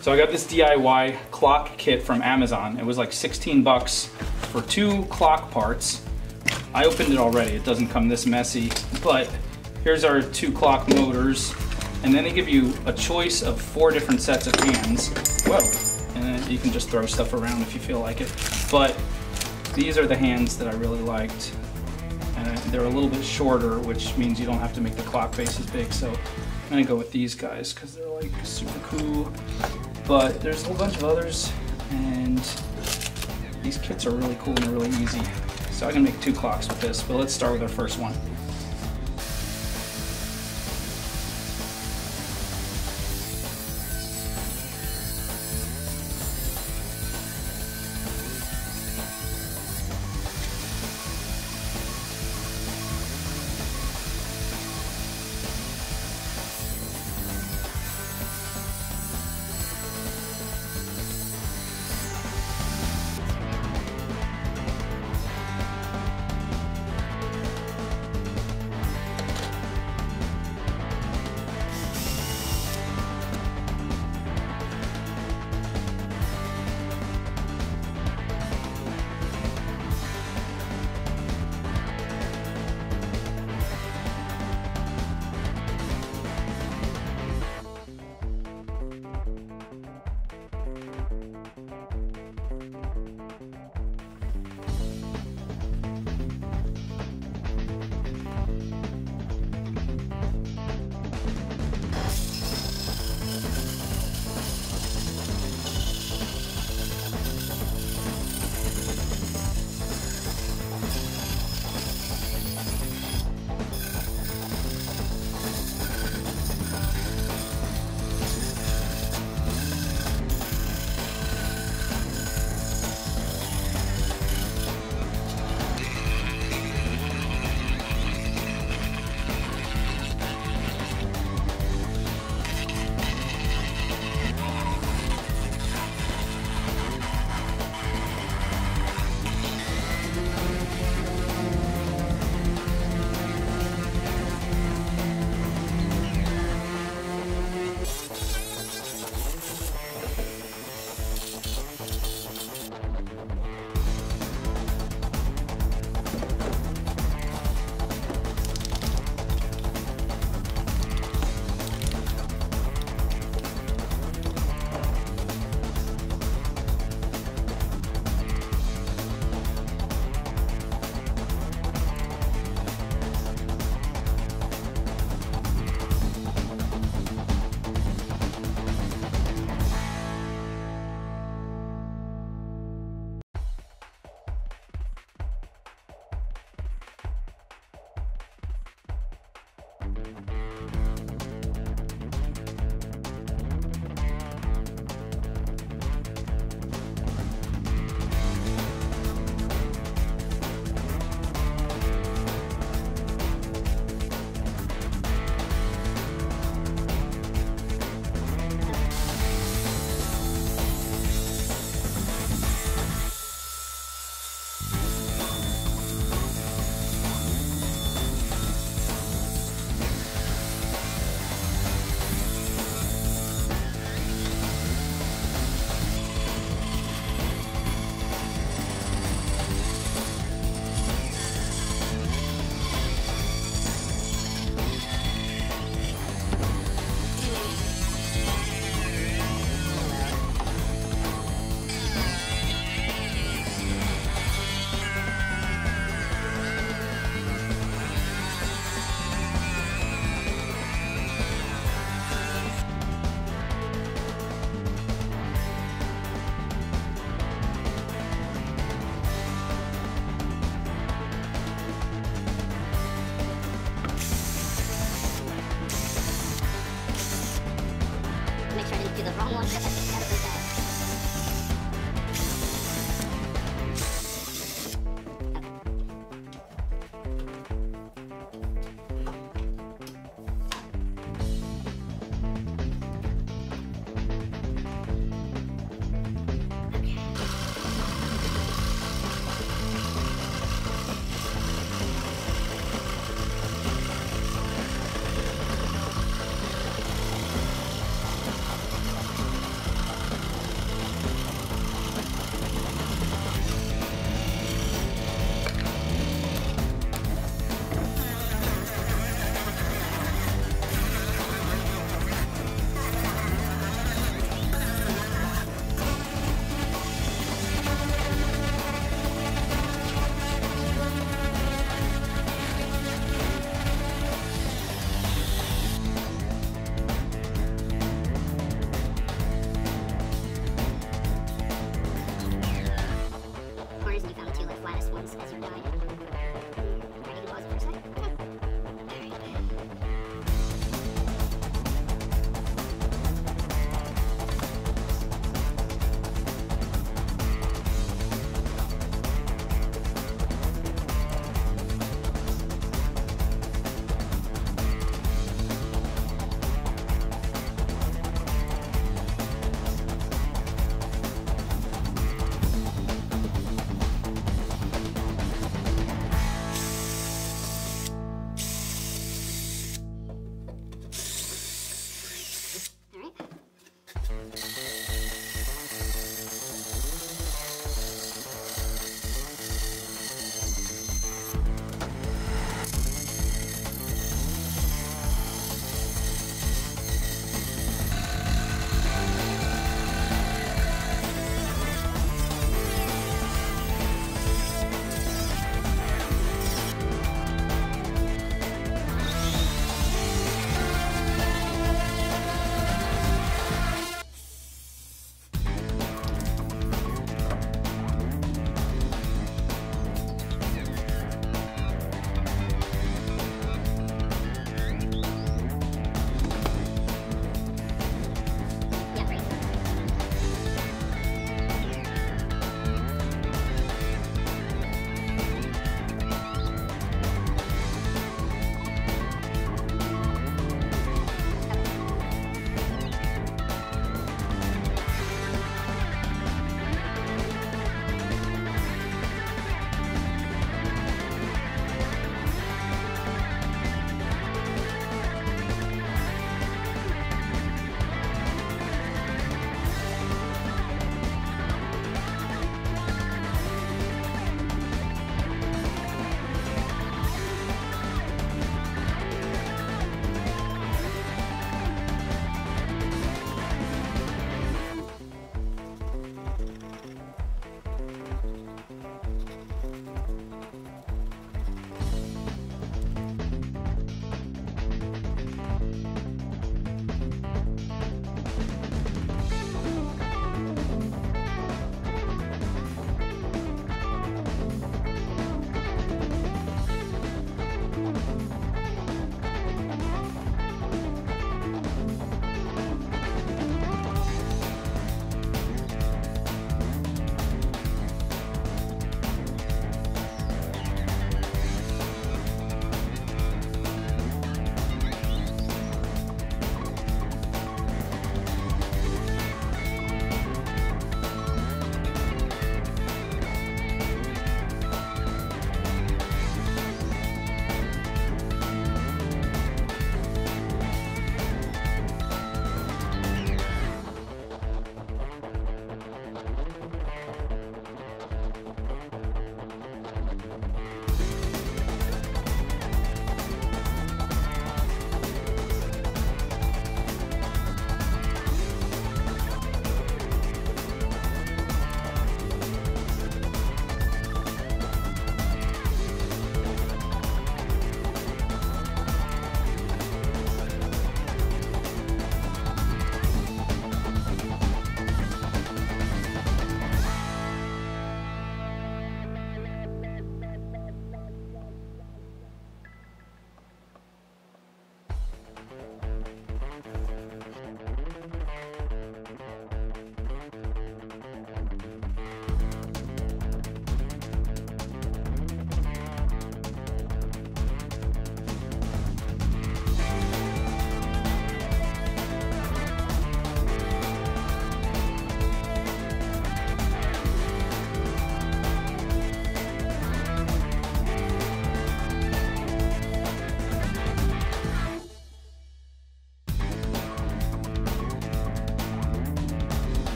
So I got this DIY clock kit from Amazon. It was like 16 bucks for two clock parts. I opened it already, it doesn't come this messy, but here's our two clock motors. And then they give you a choice of four different sets of hands. Whoa, and you can just throw stuff around if you feel like it. But these are the hands that I really liked. And they're a little bit shorter, which means you don't have to make the clock face as big. So I'm gonna go with these guys because they're like super cool. But there's a whole bunch of others and these kits are really cool and really easy. So I can make two clocks with this, but let's start with our first one.